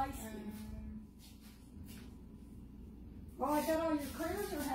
spicy. Um, Well, I got all your critters or.